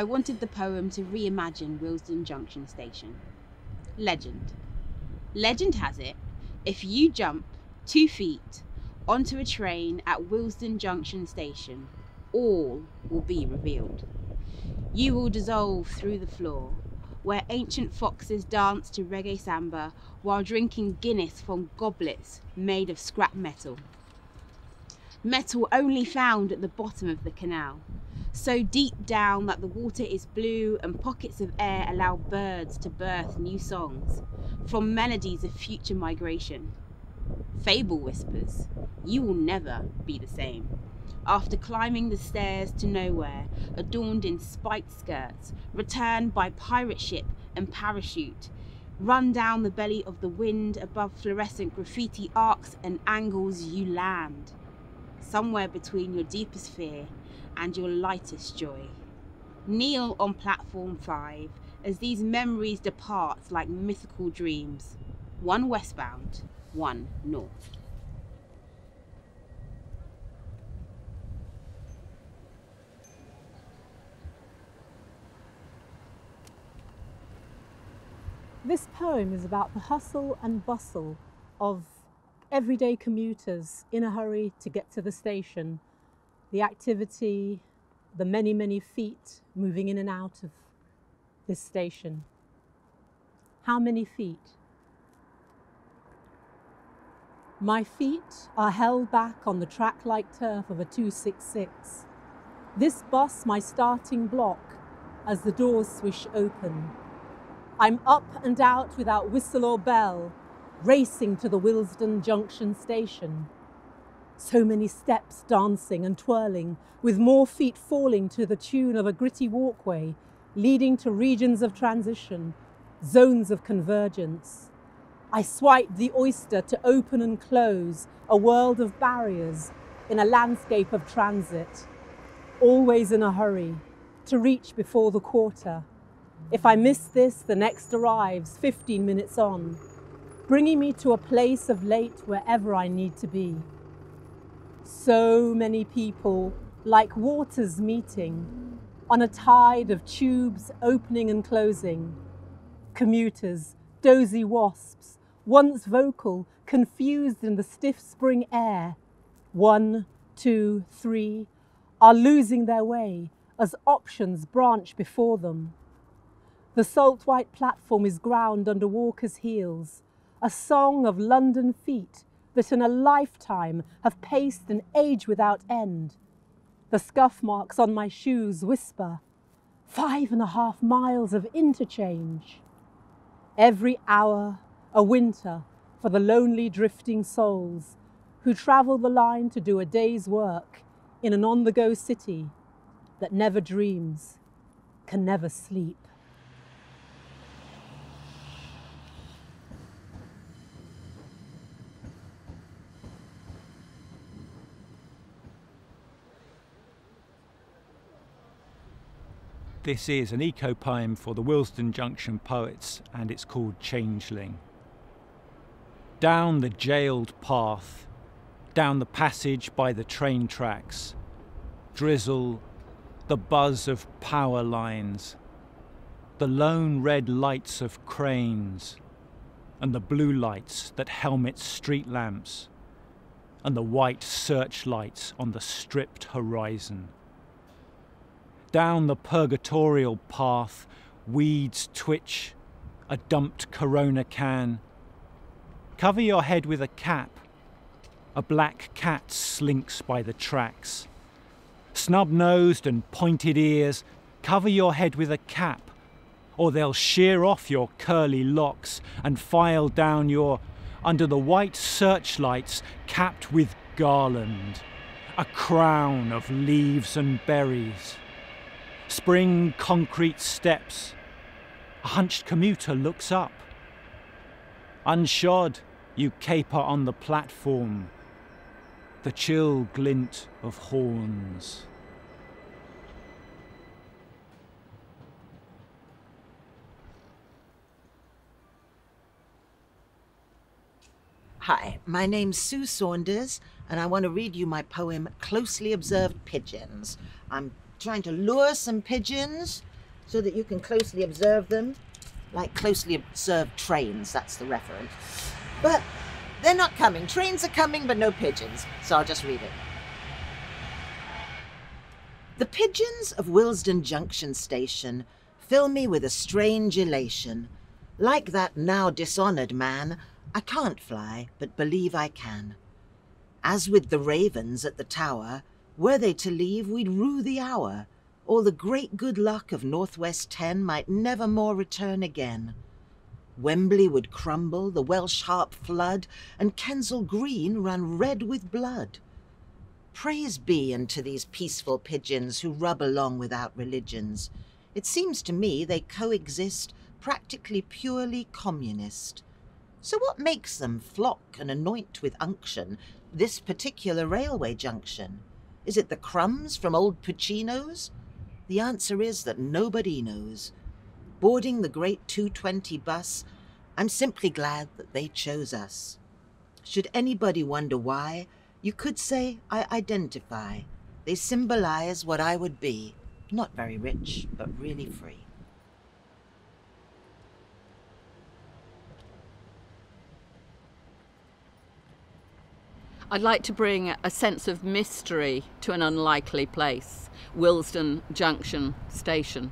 I wanted the poem to reimagine Willesden Junction Station. Legend. Legend has it, if you jump two feet onto a train at Willesden Junction Station, all will be revealed. You will dissolve through the floor, where ancient foxes dance to reggae samba while drinking Guinness from goblets made of scrap metal. Metal only found at the bottom of the canal, so deep down that the water is blue and pockets of air allow birds to birth new songs from melodies of future migration. Fable whispers, you will never be the same. After climbing the stairs to nowhere, adorned in spiked skirts, return by pirate ship and parachute, run down the belly of the wind above fluorescent graffiti arcs and angles, you land. Somewhere between your deepest fear and your lightest joy. Kneel on platform five as these memories depart like mythical dreams, one westbound, one north. This poem is about the hustle and bustle of everyday commuters in a hurry to get to the station, the activity, the many, many feet moving in and out of this station. How many feet? My feet are held back on the track like turf of a 266. This bus, my starting block, as the doors swish open. I'm up and out without whistle or bell, racing to the Willesden Junction station. So many steps dancing and twirling, with more feet falling to the tune of a gritty walkway, leading to regions of transition, zones of convergence. I swipe the oyster to open and close a world of barriers in a landscape of transit, always in a hurry to reach before the quarter if I miss this, the next arrives 15 minutes on, bringing me to a place of late wherever I need to be. So many people, like waters meeting, on a tide of tubes opening and closing. Commuters, dozy wasps, once vocal, confused in the stiff spring air. One, two, three, are losing their way as options branch before them. The salt white platform is ground under walkers' heels, a song of London feet that in a lifetime have paced an age without end. The scuff marks on my shoes whisper, five and a half miles of interchange. Every hour a winter for the lonely drifting souls who travel the line to do a day's work in an on the go city that never dreams, can never sleep. This is an eco poem for the Willesden Junction poets, and it's called Changeling. Down the jailed path, down the passage by the train tracks, drizzle, the buzz of power lines, the lone red lights of cranes, and the blue lights that helmet street lamps, and the white searchlights on the stripped horizon. Down the purgatorial path, weeds twitch, a dumped corona can. Cover your head with a cap. A black cat slinks by the tracks. Snub nosed and pointed ears, cover your head with a cap, or they'll shear off your curly locks and file down your under the white searchlights capped with garland, a crown of leaves and berries. Spring concrete steps. A hunched commuter looks up. Unshod, you caper on the platform. The chill glint of horns. Hi, my name's Sue Saunders, and I want to read you my poem Closely Observed Pigeons. I'm trying to lure some pigeons so that you can closely observe them. Like closely observed trains, that's the reference. But they're not coming. Trains are coming, but no pigeons. So I'll just read it. The pigeons of Willesden Junction Station fill me with a strange elation. Like that now dishonoured man, I can't fly, but believe I can. As with the ravens at the tower, were they to leave, we'd rue the hour. All the great good luck of Northwest 10 might never more return again. Wembley would crumble, the Welsh Harp flood, and Kensal Green run red with blood. Praise be unto these peaceful pigeons who rub along without religions. It seems to me they coexist practically purely communist. So what makes them flock and anoint with unction this particular railway junction? Is it the crumbs from old Puccino's? The answer is that nobody knows. Boarding the great 220 bus, I'm simply glad that they chose us. Should anybody wonder why, you could say I identify. They symbolize what I would be. Not very rich, but really free. I'd like to bring a sense of mystery to an unlikely place, Willesden Junction Station.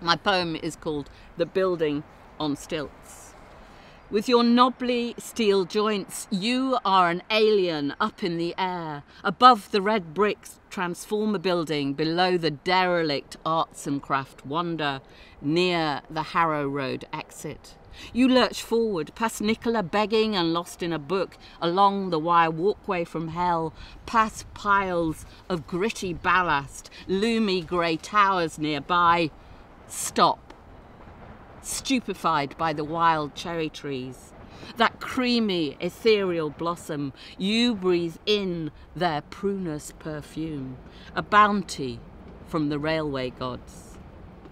My poem is called The Building on Stilts. With your knobbly steel joints, you are an alien up in the air. Above the red bricks transformer building, below the derelict arts and craft wonder, near the Harrow Road exit. You lurch forward, past Nicola begging and lost in a book, along the wire walkway from hell, past piles of gritty ballast, loomy grey towers nearby. Stop. Stupefied by the wild cherry trees. That creamy, ethereal blossom, you breathe in their prunus perfume, a bounty from the railway gods.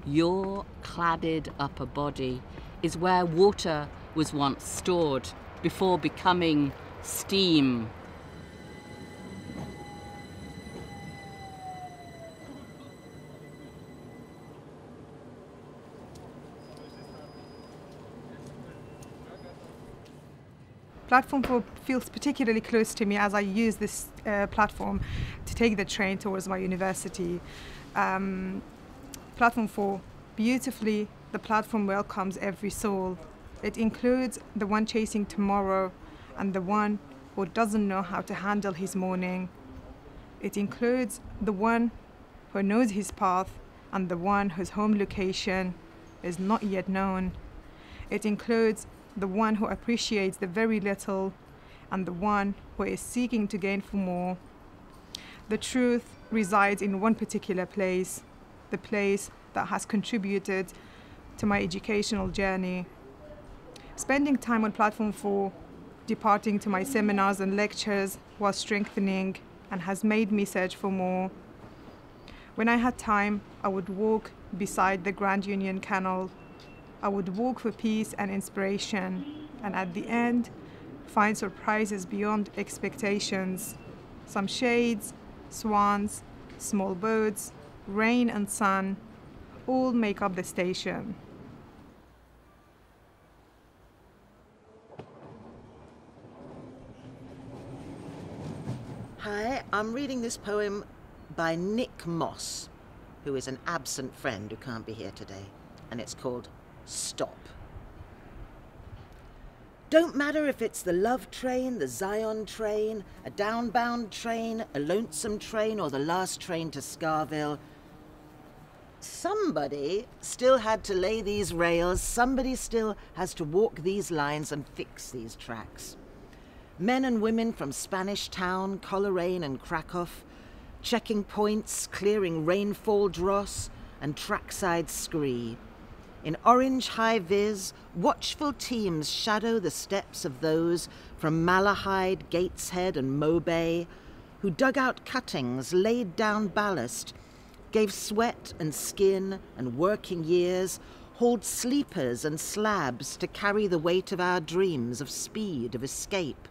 Your cladded upper body is where water was once stored before becoming steam. Platform 4 feels particularly close to me as I use this uh, platform to take the train towards my university. Um, platform 4 beautifully the platform welcomes every soul. It includes the one chasing tomorrow and the one who doesn't know how to handle his morning. It includes the one who knows his path and the one whose home location is not yet known. It includes the one who appreciates the very little and the one who is seeking to gain for more. The truth resides in one particular place, the place that has contributed to my educational journey. Spending time on Platform 4, departing to my seminars and lectures was strengthening and has made me search for more. When I had time, I would walk beside the Grand Union Canal. I would walk for peace and inspiration, and at the end, find surprises beyond expectations. Some shades, swans, small boats, rain and sun all make up the station. Hi, I'm reading this poem by Nick Moss, who is an absent friend who can't be here today, and it's called Stop. Don't matter if it's the love train, the Zion train, a downbound train, a lonesome train, or the last train to Skaville. Somebody still had to lay these rails, somebody still has to walk these lines and fix these tracks. Men and women from Spanish Town, Coleraine, and Krakow, checking points, clearing rainfall dross, and trackside scree. In orange high vis, watchful teams shadow the steps of those from Malahide, Gateshead, and Mobay, who dug out cuttings, laid down ballast, gave sweat and skin and working years, hauled sleepers and slabs to carry the weight of our dreams of speed, of escape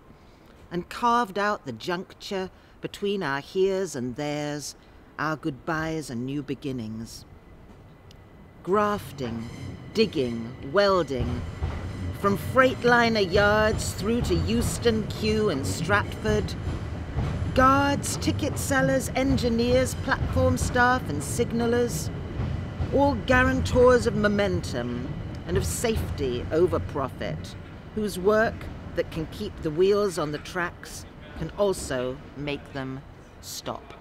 and carved out the juncture between our heres and theirs, our goodbyes and new beginnings. Grafting, digging, welding, from Freightliner yards through to Euston Q and Stratford, guards, ticket sellers, engineers, platform staff, and signallers, all guarantors of momentum and of safety over profit, whose work that can keep the wheels on the tracks can also make them stop.